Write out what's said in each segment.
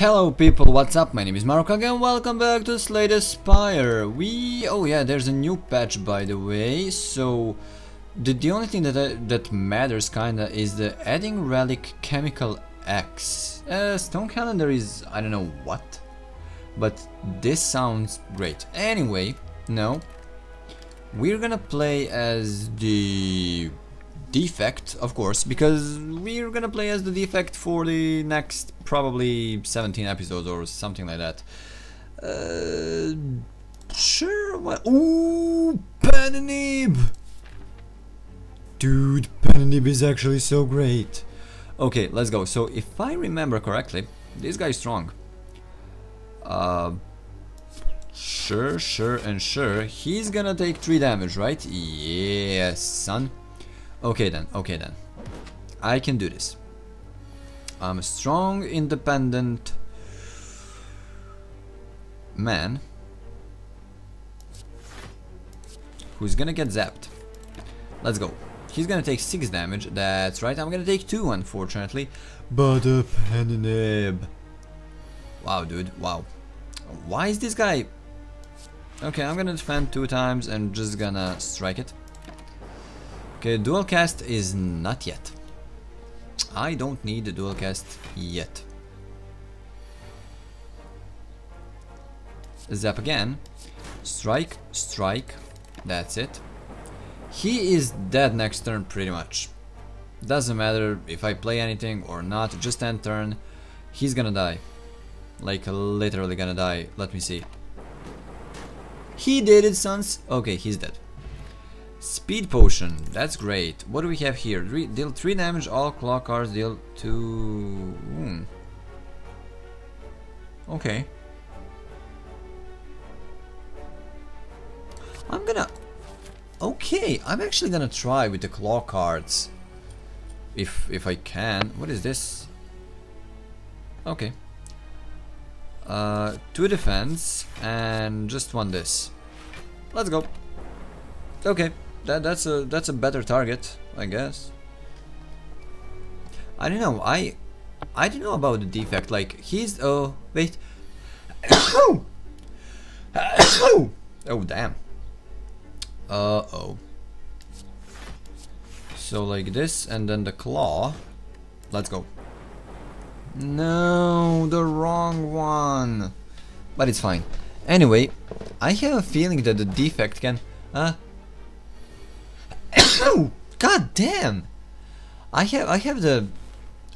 Hello people, what's up? My name is Marco again, welcome back to Slay Spire. We... oh yeah, there's a new patch by the way, so... The, the only thing that uh, that matters kinda is the adding relic chemical X. Uh, stone calendar is... I don't know what. But this sounds great. Anyway, no. We're gonna play as the defect, of course, because we're gonna play as the defect for the next probably 17 episodes or something like that. Uh, sure. What? Ooh, Pen Nib! Dude, Pen Nib is actually so great. Okay, let's go. So, if I remember correctly, this guy's strong. Uh, sure, sure, and sure. He's gonna take 3 damage, right? Yes, son. Okay then, okay then. I can do this. I'm a strong, independent man who's gonna get zapped. Let's go. He's gonna take 6 damage, that's right, I'm gonna take 2 unfortunately. But uh, a Pen Nib. Wow dude, wow. Why is this guy... Okay, I'm gonna defend 2 times and just gonna strike it. Okay, uh, dual cast is not yet. I don't need the dual cast yet. Zap again. Strike, strike. That's it. He is dead next turn pretty much. Doesn't matter if I play anything or not, just end turn. He's gonna die. Like literally gonna die. Let me see. He did it, sons. Okay, he's dead. Speed potion, that's great. What do we have here? Re deal 3 damage, all claw cards deal 2... Hmm. Okay. I'm gonna... Okay, I'm actually gonna try with the claw cards. If, if I can. What is this? Okay. Uh, 2 defense and just one this. Let's go. Okay that that's a that's a better target, I guess. I don't know. I I don't know about the defect. Like he's oh wait. oh damn. Uh oh. So like this and then the claw. Let's go. No, the wrong one. But it's fine. Anyway, I have a feeling that the defect can... Uh, Oh, god damn! I have I have the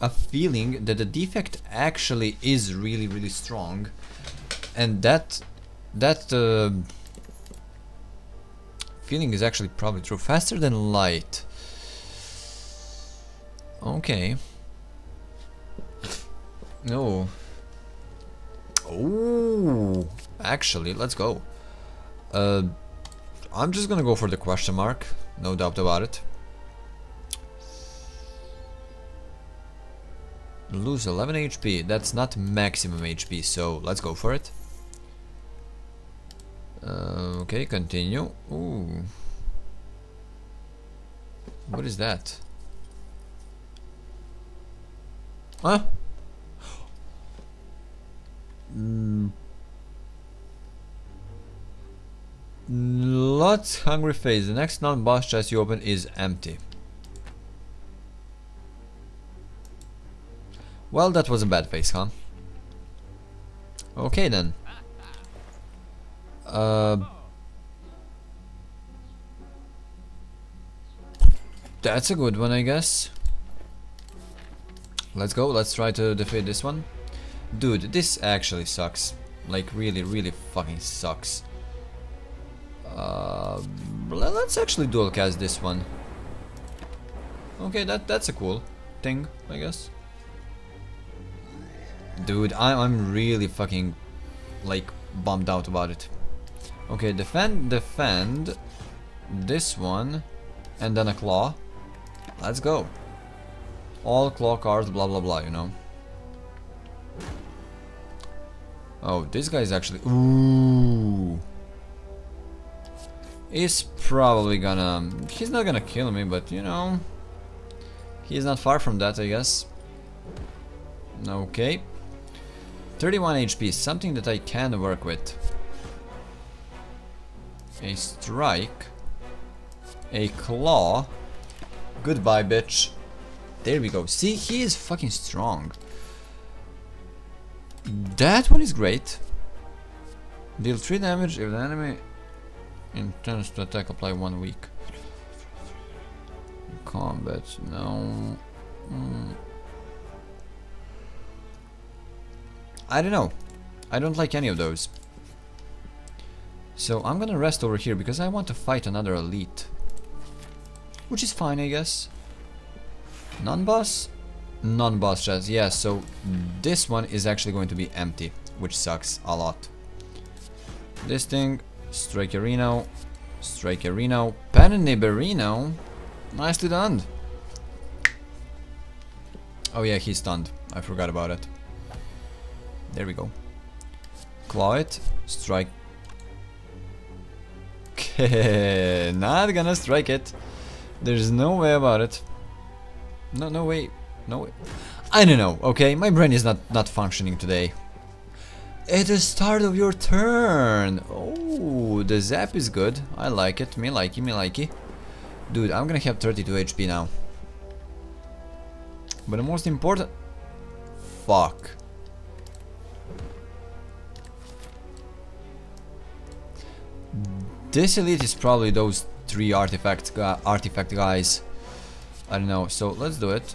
a feeling that the defect actually is really really strong, and that that uh, feeling is actually probably true. Faster than light. Okay. No. Oh, actually, let's go. Uh, I'm just gonna go for the question mark no doubt about it. Lose 11 HP, that's not maximum HP, so let's go for it. Uh, okay, continue. Ooh. What is that? Huh? Mm. N'loth's hungry face. The next non-boss chest you open is empty. Well, that was a bad face, huh? Okay then. Uh, that's a good one, I guess. Let's go. Let's try to defeat this one. Dude, this actually sucks. Like, really, really fucking sucks. Uh, let's actually dual cast this one. Okay, that that's a cool thing, I guess. Dude, I'm, I'm really fucking, like, bummed out about it. Okay, defend, defend, this one, and then a claw. Let's go. All claw cards, blah blah blah, you know. Oh, this guy is actually... Ooh is probably gonna... He's not gonna kill me, but you know... He's not far from that, I guess. Okay. 31 HP, something that I can work with. A strike. A claw. Goodbye, bitch. There we go. See, he is fucking strong. That one is great. Deal 3 damage if the enemy intends to attack, apply 1 Weak. Combat, no. Mm. I don't know. I don't like any of those. So I'm gonna rest over here because I want to fight another elite. Which is fine, I guess. Non-boss? Non-boss chest, yeah, so this one is actually going to be empty, which sucks a lot. This thing, Strikerino, Strikerino, Peniberino, nicely done. Oh yeah, he's stunned, I forgot about it. There we go. Claw it, strike. Okay not gonna strike it. There's no way about it. No, no way. No way. I don't know, okay? My brain is not, not functioning today. At the start of your turn! Oh, the zap is good. I like it. Me likey, me likey. Dude, I'm gonna have 32 HP now. But the most important... Fuck. This elite is probably those three artifact, artifact guys. I don't know, so let's do it.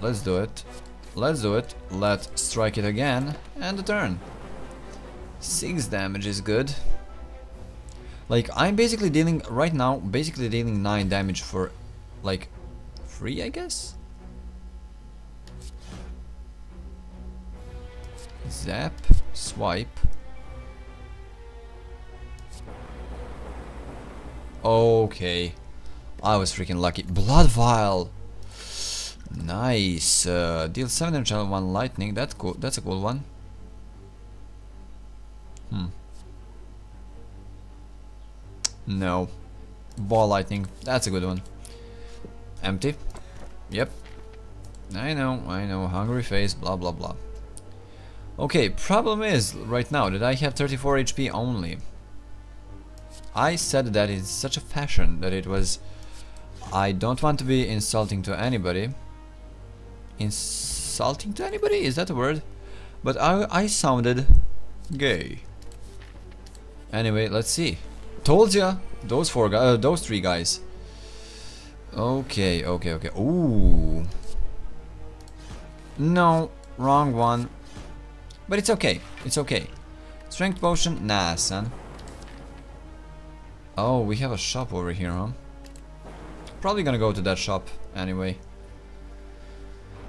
Let's do it. Let's do it. Let's strike it again. And turn. 6 damage is good. Like, I'm basically dealing, right now, basically dealing 9 damage for, like, free, I guess? Zap, swipe. Okay. I was freaking lucky. Blood Vial! Nice. Uh, deal 7 damage and 1 lightning. That's cool. That's a cool one. Hmm. No. Ball lightning. That's a good one. Empty. Yep. I know, I know. Hungry face, blah blah blah. Okay, problem is, right now, that I have 34 HP only. I said that in such a fashion that it was... I don't want to be insulting to anybody. Insulting to anybody? Is that a word? But I, I sounded gay. Anyway, let's see. Told ya! Those four guys, uh, those three guys. Okay, okay, okay. Ooh. No, wrong one. But it's okay, it's okay. Strength potion? Nah, son. Oh, we have a shop over here, huh? Probably gonna go to that shop anyway.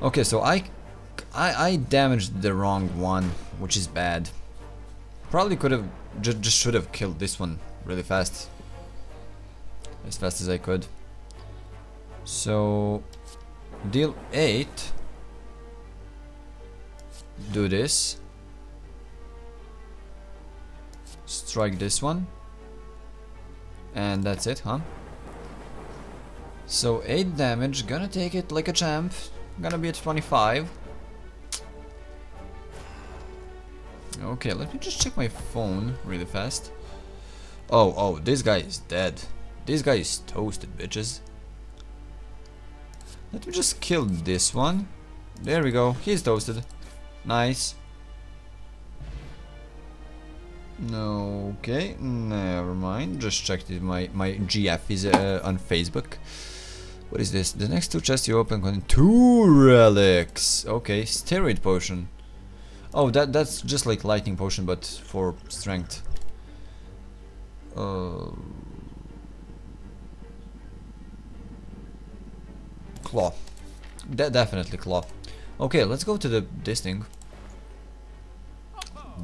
Okay, so I, I, I damaged the wrong one, which is bad. Probably could have, just, just should have killed this one really fast. As fast as I could. So, deal 8. Do this. Strike this one. And that's it, huh? So 8 damage, gonna take it like a champ. Gonna be at 25. Okay, let me just check my phone really fast. Oh, oh, this guy is dead. This guy is toasted, bitches. Let me just kill this one. There we go, he's toasted. Nice. No, okay, never mind. Just checked if my, my GF is uh, on Facebook. What is this? The next two chests you open contain two relics. Okay, steroid potion. Oh, that that's just like lightning potion, but for strength. Uh, claw. De definitely claw. Okay, let's go to the this thing.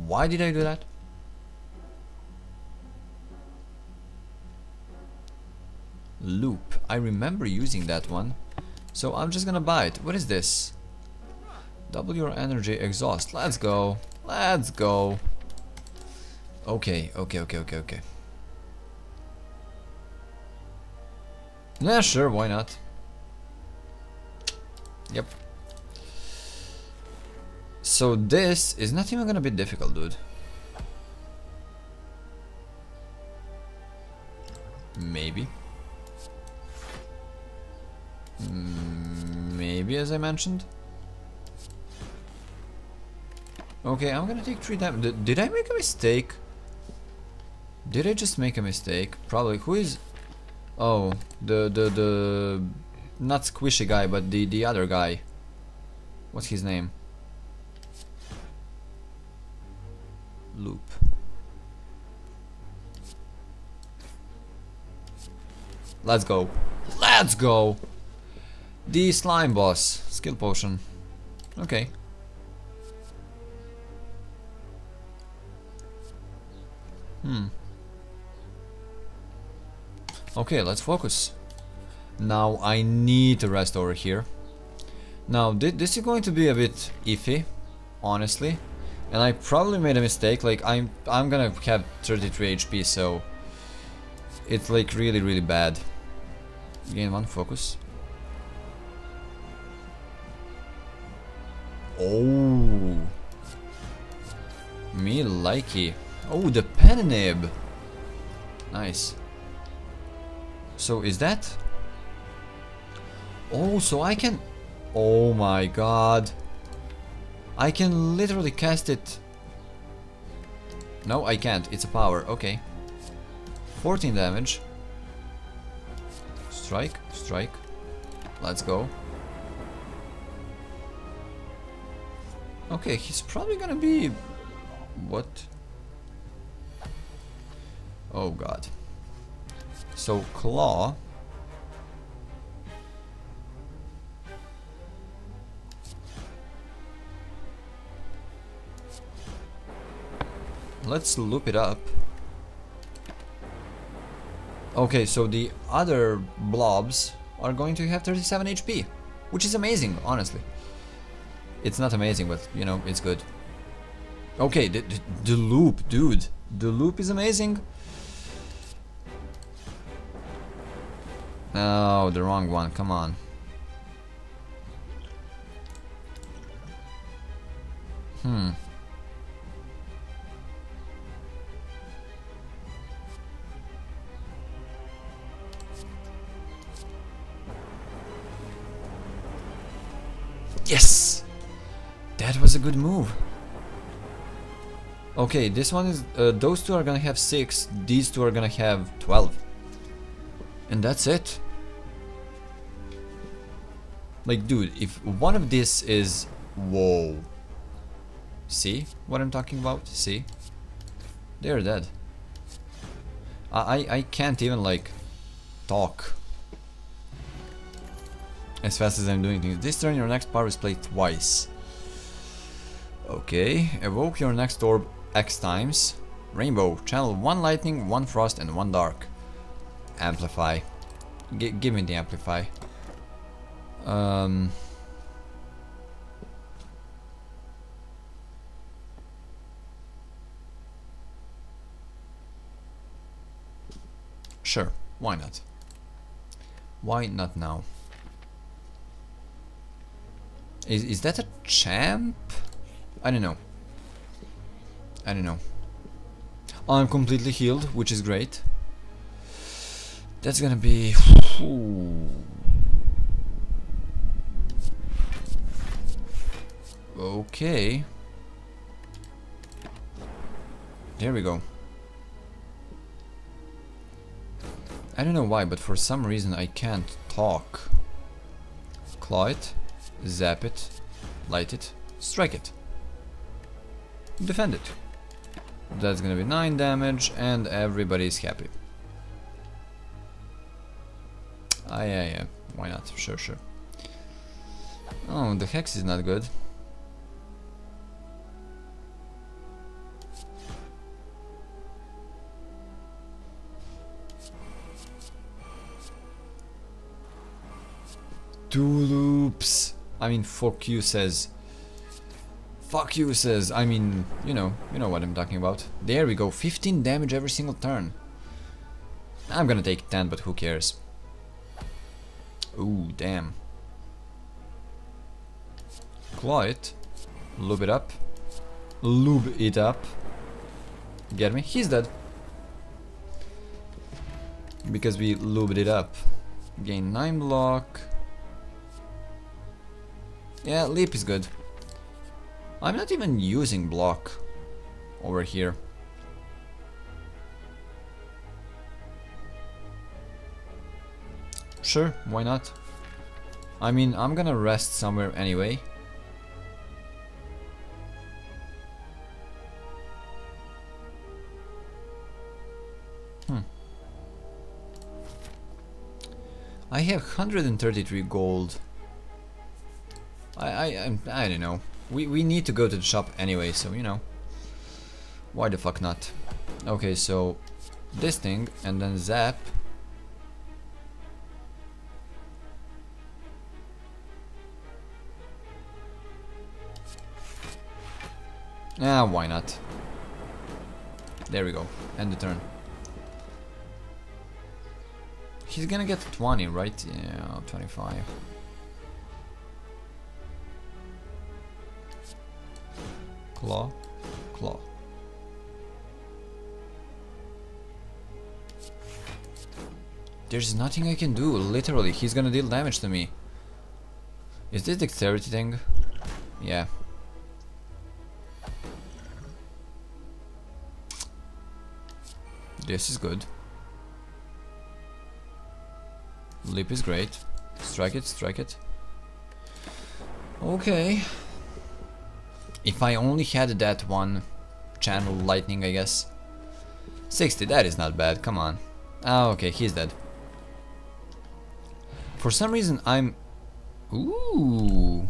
Why did I do that? Loop. I remember using that one. So I'm just gonna buy it. What is this? Double your energy exhaust. Let's go. Let's go. Okay, okay, okay, okay, okay. Yeah, sure, why not? Yep. So this is not even gonna be difficult, dude. Maybe. Mm, maybe, as I mentioned. Okay, I'm gonna take three damage. Did, did I make a mistake? Did I just make a mistake? Probably. Who is... Oh, the, the, the... Not squishy guy, but the, the other guy. What's his name? Loop. Let's go. Let's go! The slime boss. Skill potion. Okay. Okay, let's focus. Now I need to rest over here. Now th this is going to be a bit iffy, honestly. And I probably made a mistake, like I'm I'm gonna have 33 HP, so it's like really really bad. Gain one focus. Oh, me likey. Oh, the pen nib. Nice. So is that? Oh, so I can... Oh my god. I can literally cast it. No, I can't. It's a power. Okay. 14 damage. Strike, strike. Let's go. Okay, he's probably gonna be... What? Oh god. So claw. Let's loop it up. Okay, so the other blobs are going to have 37 HP, which is amazing, honestly. It's not amazing, but, you know, it's good. Okay, the, the, the loop, dude. The loop is amazing. No, the wrong one, come on. Hmm. Yes! That was a good move. Okay, this one is... Uh, those two are gonna have 6, these two are gonna have 12. And that's it. Like, dude, if one of this is... Whoa. See what I'm talking about? See? They're dead. I, I, can't even, like, talk. As fast as I'm doing things. This turn your next power is played twice. Okay, evoke your next orb X times. Rainbow, channel one lightning, one frost and one dark. Amplify. G give me the amplify. Um... Sure, why not? Why not now? Is, is that a champ? I don't know. I don't know. I'm completely healed, which is great. That's gonna be... Okay. There we go. I don't know why, but for some reason I can't talk. Claw it, zap it, light it, strike it. Defend it. That's gonna be 9 damage and everybody's happy. Ah, yeah, yeah. Why not? Sure, sure. Oh, the hex is not good. Two loops. I mean, fuck you says. Fuck you says. I mean, you know, you know what I'm talking about. There we go. 15 damage every single turn. I'm gonna take 10, but who cares? Ooh, damn. Claw it. Lube it up. Lube it up. Get me? He's dead. Because we lubed it up. Gain 9 block. Yeah, leap is good. I'm not even using block over here. Sure, why not? I mean, I'm gonna rest somewhere anyway. Hmm. I have 133 gold. I I I'm, I don't know. We we need to go to the shop anyway, so you know. Why the fuck not? Okay, so this thing and then zap. Ah, why not? There we go. End the turn. He's gonna get 20, right? Yeah, 25. Claw, claw. There's nothing I can do, literally, he's gonna deal damage to me. Is this dexterity thing? Yeah. This is good. Leap is great. Strike it, strike it. Okay. If I only had that one channel lightning, I guess. 60, that is not bad, come on. Ah, okay, he's dead. For some reason, I'm... Ooh...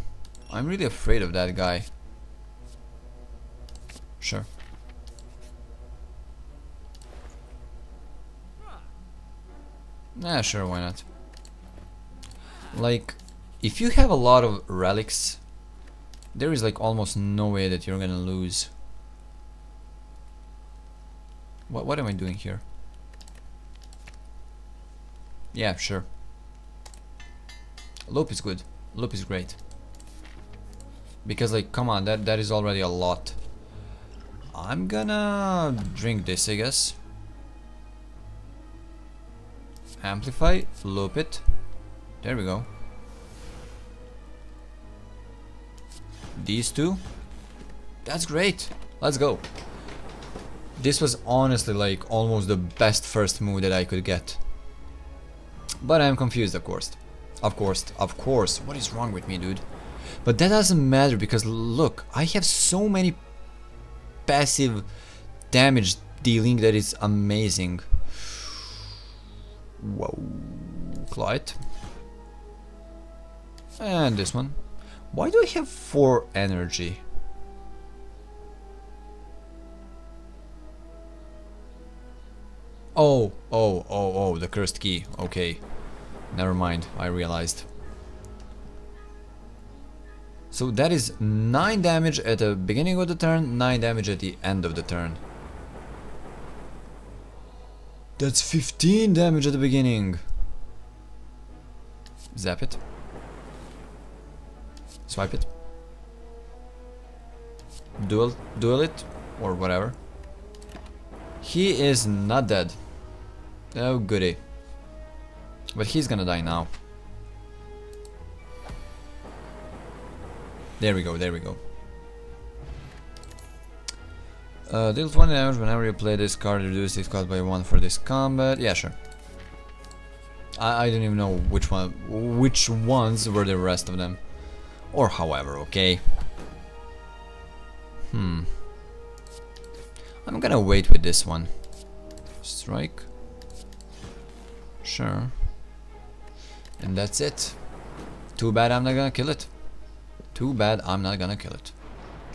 I'm really afraid of that guy. Sure. Nah, sure, why not? Like, if you have a lot of relics, there is like almost no way that you're gonna lose. What, what am I doing here? Yeah, sure. Loop is good. Loop is great. Because like, come on, that, that is already a lot. I'm gonna drink this, I guess. Amplify, loop it. There we go. These two. That's great. Let's go. This was honestly like almost the best first move that I could get. But I'm confused of course. Of course, of course. What is wrong with me, dude? But that doesn't matter because look, I have so many passive damage dealing that is amazing. Whoa. Clyde. And this one. Why do I have 4 energy? Oh, oh, oh, oh, the cursed key. Okay. Never mind, I realized. So that is 9 damage at the beginning of the turn, 9 damage at the end of the turn. That's 15 damage at the beginning. Zap it. Swipe it. Duel, duel it, or whatever. He is not dead. Oh goody. But he's gonna die now. There we go, there we go. Uh, deal 20 damage whenever you play this card, reduce its cost by 1 for this combat. Yeah, sure. I, I don't even know which one, which ones were the rest of them. Or however, okay? Hmm. I'm gonna wait with this one. Strike. Sure. And that's it. Too bad I'm not gonna kill it. Too bad I'm not gonna kill it.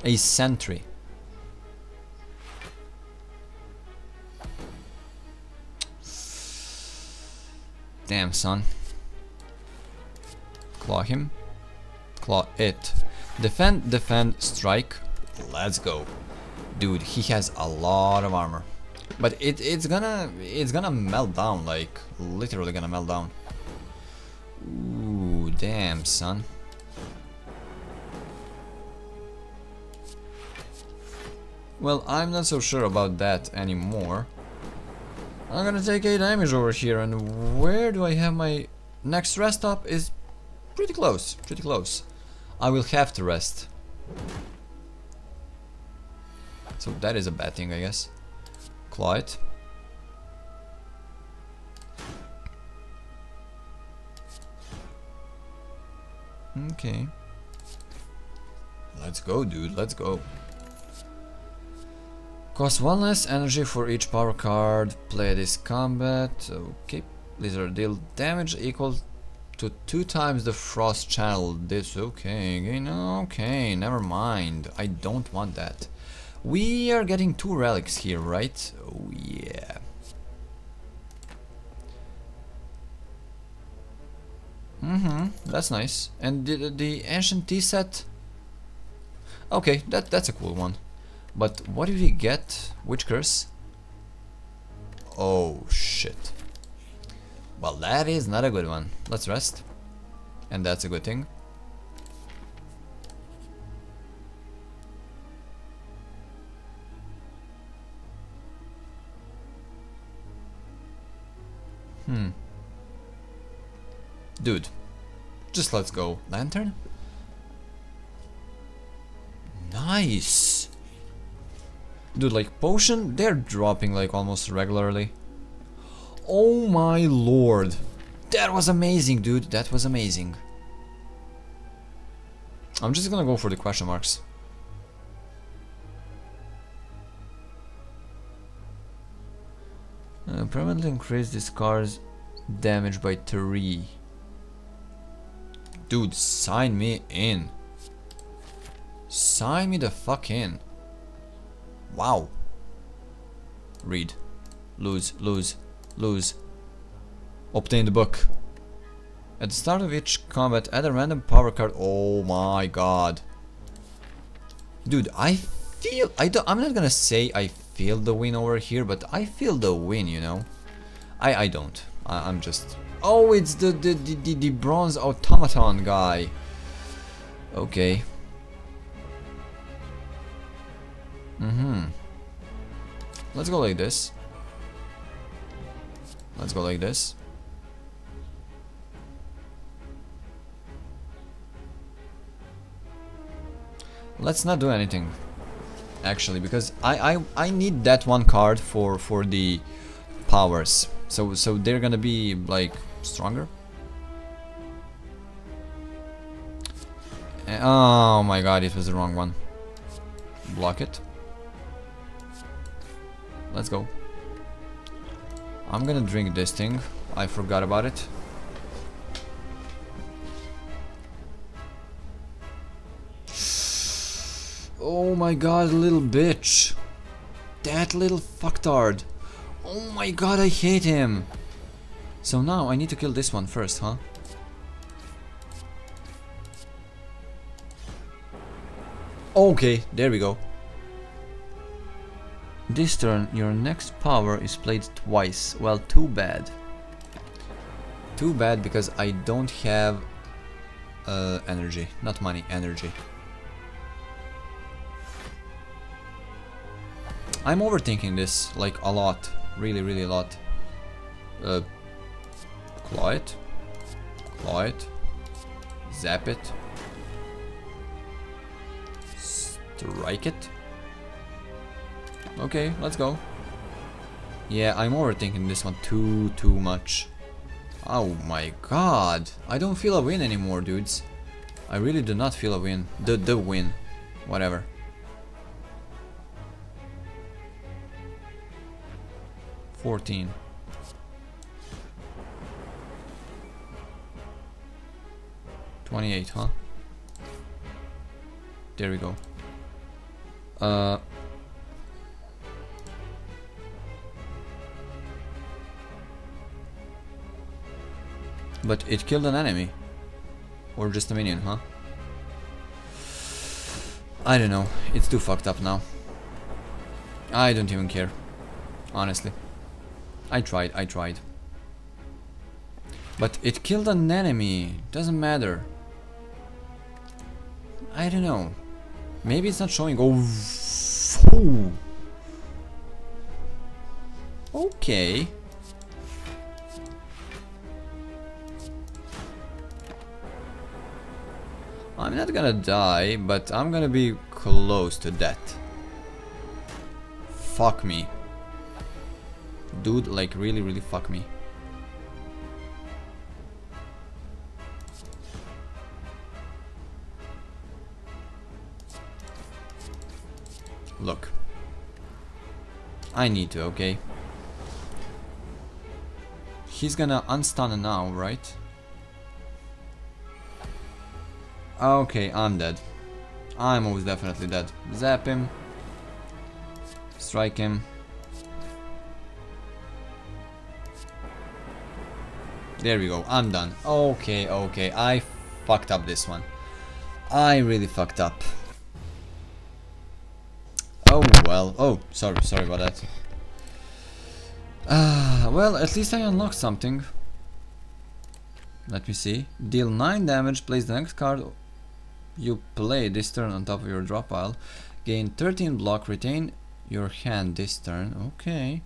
A sentry. Damn, son. Claw him. Claw it. Defend, defend, strike. Let's go. Dude, he has a lot of armor. But it, it's gonna it's gonna melt down, like literally gonna melt down. Ooh, damn son. Well, I'm not so sure about that anymore. I'm gonna take 8 damage over here, and where do I have my next rest stop is pretty close, pretty close. I will have to rest. So that is a bad thing, I guess. It. Okay. Let's go, dude, let's go. Cost one less energy for each power card. Play this combat. Okay. Blizzard deal damage equal to two times the frost channel. This okay. Okay, never mind. I don't want that. We are getting two relics here, right? Oh yeah. Mm-hmm, that's nice. And the, the ancient tea set? Okay, that that's a cool one. But what did we get? Which curse? Oh shit. Well, that is not a good one. Let's rest. And that's a good thing. Hmm. Dude. Just let's go. Lantern? Nice! Dude, like, potion, they're dropping, like, almost regularly. Oh my lord. That was amazing, dude. That was amazing. I'm just gonna go for the question marks. Uh, permanently increase this car's damage by 3. Dude, sign me in. Sign me the fuck in. Wow. Read. Lose, lose, lose. Obtain the book. At the start of each combat, add a random power card. Oh my god. Dude, I feel... I don't, I'm not gonna say I feel the win over here, but I feel the win, you know? I, I don't. I, I'm just... Oh, it's the, the, the, the, the bronze automaton guy. Okay. Mm-hmm. Let's go like this. Let's go like this. Let's not do anything actually because I, I I need that one card for for the powers. So so they're gonna be like stronger? Eh, oh my god it was the wrong one. Block it. Let's go I'm gonna drink this thing I forgot about it Oh my god, little bitch. That little fucktard. Oh my god, I hate him. So now I need to kill this one first, huh? Okay, there we go. This turn, your next power is played twice. Well, too bad. Too bad because I don't have uh, energy. Not money, energy. I'm overthinking this, like, a lot. Really, really a lot. Uh, claw it. Claw it. Zap it. Strike it. Okay, let's go. Yeah, I'm overthinking this one too, too much. Oh my god. I don't feel a win anymore, dudes. I really do not feel a win. The, the win. Whatever. 14. Twenty-eight, huh? There we go. Uh, but it killed an enemy, or just a minion, huh? I don't know. It's too fucked up now. I don't even care, honestly. I tried, I tried. But it killed an enemy. Doesn't matter. I don't know. Maybe it's not showing. Oh! Okay. I'm not gonna die, but I'm gonna be close to death. Fuck me. Dude, like really, really fuck me. Look. I need to, okay? He's gonna unstun now, right? Okay, I'm dead. I'm always definitely dead. Zap him. Strike him. There we go, I'm done. Okay, okay, I fucked up this one. I really fucked up. Oh well, oh, sorry, sorry about that. Ah, uh, well, at least I unlocked something. Let me see. Deal 9 damage, place the next card you play this turn on top of your drop pile. Gain 13 block, retain your hand this turn. Okay.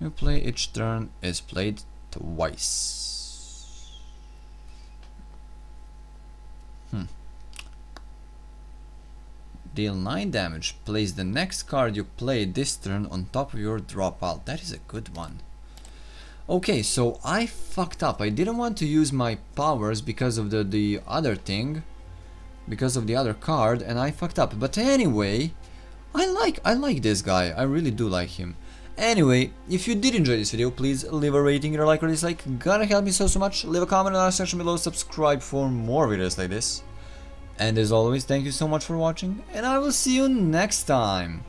You play each turn is played twice. Hmm. Deal 9 damage. Place the next card you play this turn on top of your drop pile. That is a good one. Okay, so I fucked up. I didn't want to use my powers because of the, the other thing because of the other card and I fucked up. But anyway, I like I like this guy. I really do like him. Anyway, if you did enjoy this video, please leave a rating or like or dislike. Gonna help me so so much. Leave a comment in the section below. Subscribe for more videos like this. And as always, thank you so much for watching, and I will see you next time.